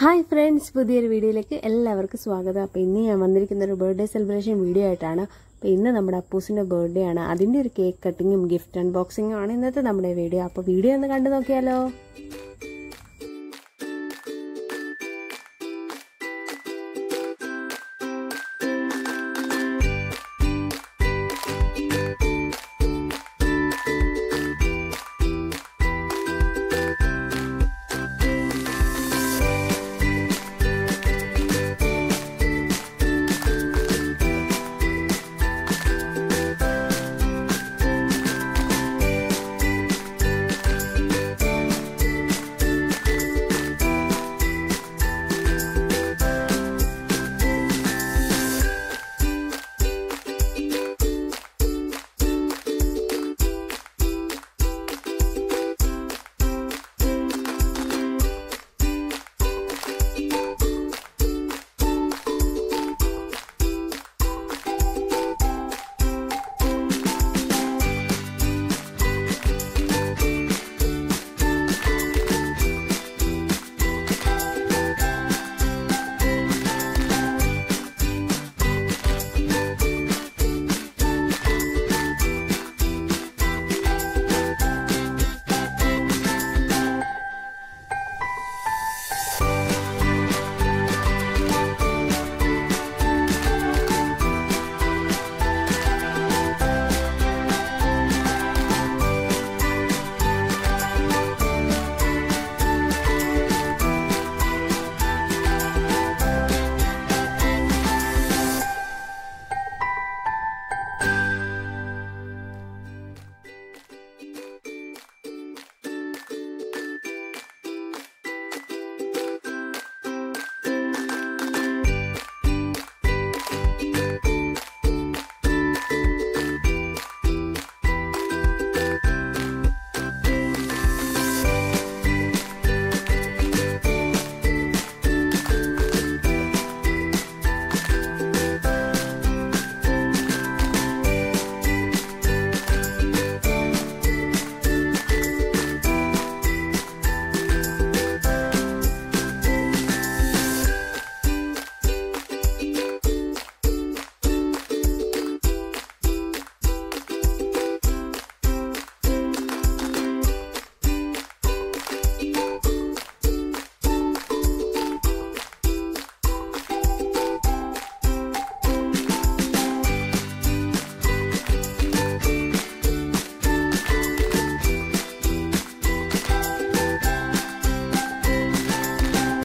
Hi friends പുതിയൊരു വീഡിയോയിലേക്ക് എല്ലാവർക്കും സ്വാഗതം. അപ്പോൾ ഇന്ന് ഞാൻ വന്നിരിക്കുന്ന ഒരു ബർത്ത്ഡേ സെലിബ്രേഷൻ വീഡിയോ ആയിട്ടാണ്. അപ്പോൾ ഇന്ന് നമ്മുടെ അപ്പൂസിന്റെ ബർത്ത്ഡേ ആണ്. അതിന്റെ ഒരു കേക്ക് കട്ടിങ്ങും ഗിഫ്റ്റ് അൺബോക്സിങ്ങും ആണ് ഇന്നത്തെ നമ്മുടെ വീഡിയോ. അപ്പോൾ വീഡിയോ ഒന്ന് കണ്ടു നോക്കിയാലോ?